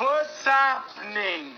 What's happening?